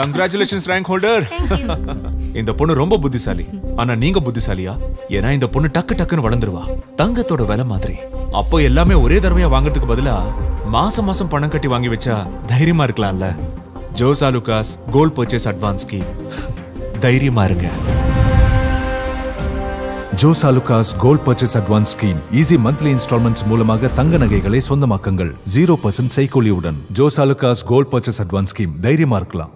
Congratulations rank holder இந்த பொண்ணு ரொம்ப புத்திசாலி. ஆனா நீங்க புத்திசாலியா? ஏன்னா இந்த பொண்ணு டக்கு டக்குன்னு வளர்ந்துருவா. தங்கத்தோட விலை மாதிரி. அப்போ எல்லாமே ஒரே தடவையா வாங்குறதுக்கு பதிலா மாசம் மாசம் பணம் கட்டி வாங்கி வச்சா தைரியமா இருக்கலாம்ல. Jos Alukkas gold purchase advance scheme தைரியமா இருங்க. Jos Alukkas gold purchase advance scheme easy monthly instalments மூலமாக தங்க நகைகளை சொந்தமாக்குங்கள். Zero percent சைக்கோலியுடன் Jos Alukkas gold purchase advance scheme தைரியமா இருக்கலாம்.